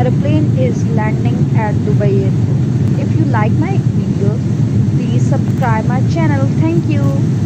aeroplane is landing at Dubai Airport. If you like my video, please subscribe my channel. Thank you.